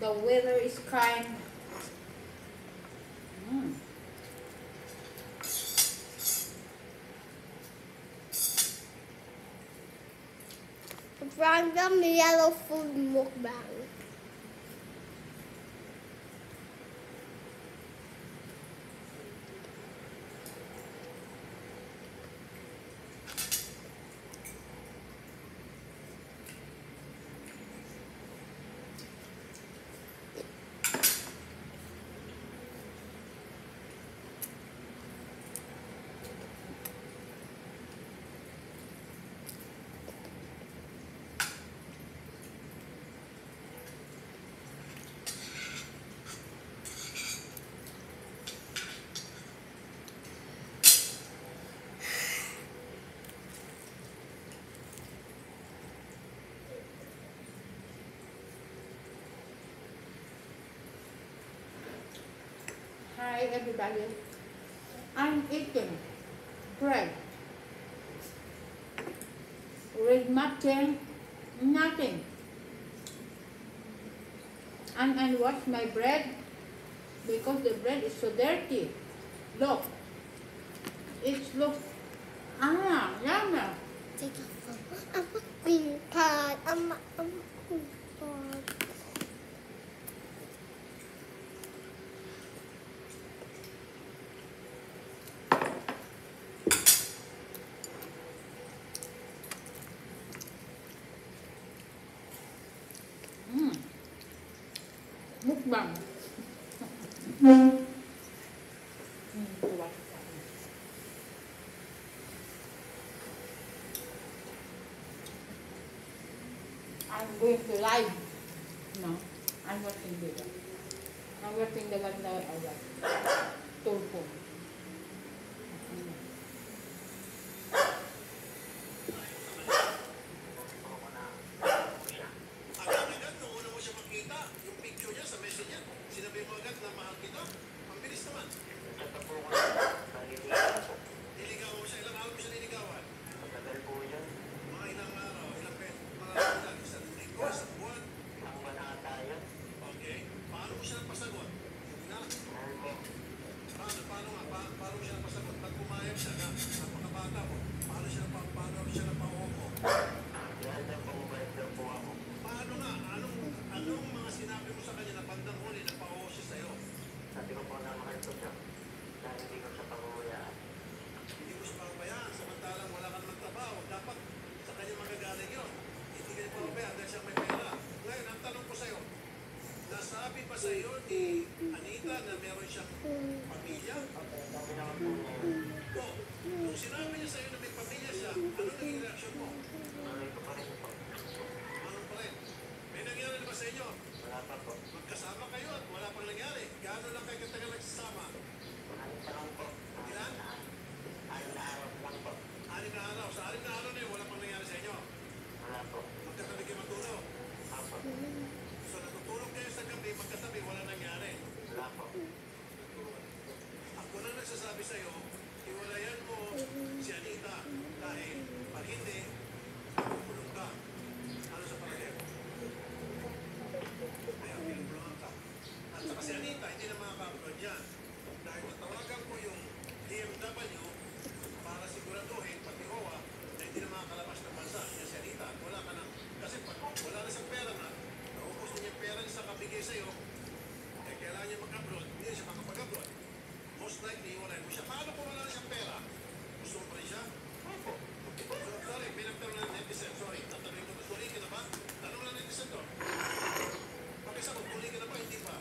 The weather is kind. Mm. Random yellow food mukbang. Hi, everybody. I'm eating bread with mutton, nothing. And I wash my bread because the bread is so dirty. Look, it looks, ah, yummy. Take a photo. I'm a green card. i I'm a green card. I'm going to live. No, I'm not in the I'm not in the Ganda Award. Tulpo. pa sa iyo ni Anita na meron siyang pamilya? O, kung sinabi niya sa iyo na may pamilya siya, ano naging reaksyon mo? Ano pa rin po? Ano pa rin? May nangyari na ba sa inyo? Wala pa po. Magkasama kayo at wala pang nangyari. Gano'n lang kayo niya mag hindi siya makapag-abroad. Most likely, wala mo siya. Paano po wala siyang pera? Gusto mo pa rin siya? Opo. So, sorry, pinagtanong ng netizen. Sorry, tatanungin ko, huli ka na ba? Tanong ng netizen to. Oh. Pakisagot, huli ka na ba? Hindi pa.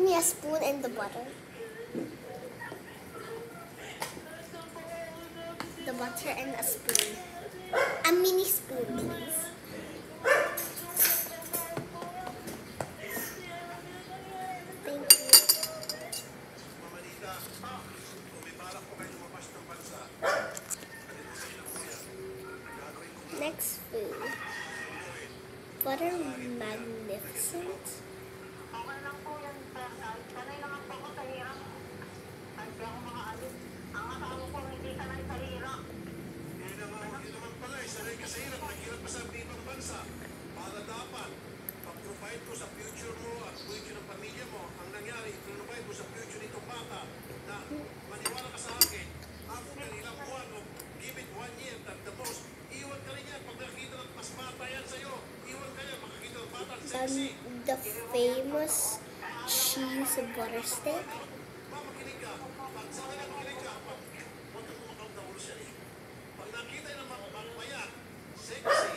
Give me a spoon in the butter. The butter and a spoon. A mini spoon, please. Thank you. Next food. Butter Magnificent. Okay lang po yan, sir. Kahit lang po ako sa hirap. Kahit Ang asawa ko hindi sanay sa Hindi naman, hindi naman pala. Eh. Sanay ka sa hirap. Naghirap pa sa bansa. Para dapat, pag-provide ko sa future mo at future ng pamilya mo, ang nangyari, ipinrovide ko sa future nitong bata na maniwala ka sa akin, ako ng ilang buwan give it one year at the most, iwan ka rin yan. Pag nakita ng mas bata yan sa'yo, iwan ka yan. um, the famous cheese butter steak. Sexy.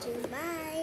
watching. Bye.